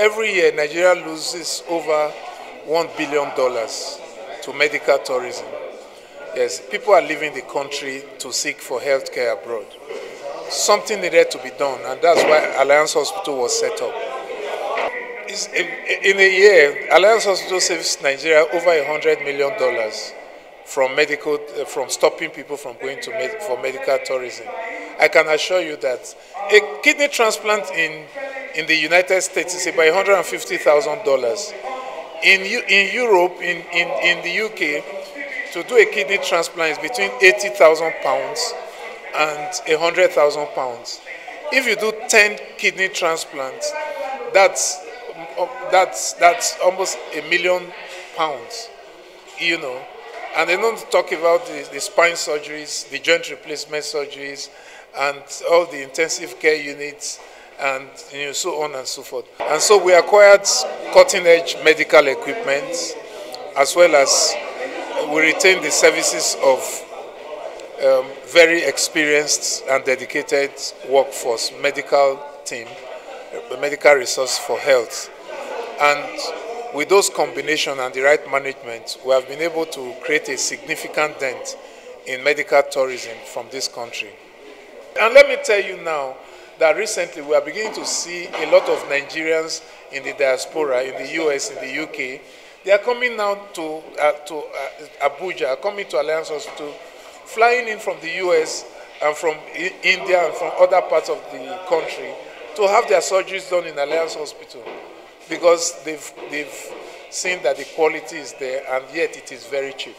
every year Nigeria loses over one billion dollars to medical tourism. Yes, people are leaving the country to seek for health care abroad. Something needed to be done, and that's why Alliance Hospital was set up. in a year, Alliance Hospital saves Nigeria over a hundred million dollars from medical, from stopping people from going to med for medical tourism. I can assure you that a kidney transplant in in the United States is about one hundred and fifty thousand dollars. In in Europe, in, in in the UK, to do a kidney transplant is between eighty thousand pounds and hundred thousand pounds. If you do ten kidney transplants, that's um, that's that's almost a million pounds, you know. And they don't talk about the, the spine surgeries, the joint replacement surgeries, and all the intensive care units, and you know, so on and so forth. And so we acquired cutting-edge medical equipment, as well as we retained the services of um, very experienced and dedicated workforce, medical team, medical resource for health. And with those combination and the right management, we have been able to create a significant dent in medical tourism from this country. And let me tell you now that recently we are beginning to see a lot of Nigerians in the diaspora, in the US, in the UK. They are coming now to, uh, to uh, Abuja, coming to Alliance Hospital, flying in from the US and from I India and from other parts of the country to have their surgeries done in Alliance Hospital because they've, they've seen that the quality is there and yet it is very cheap.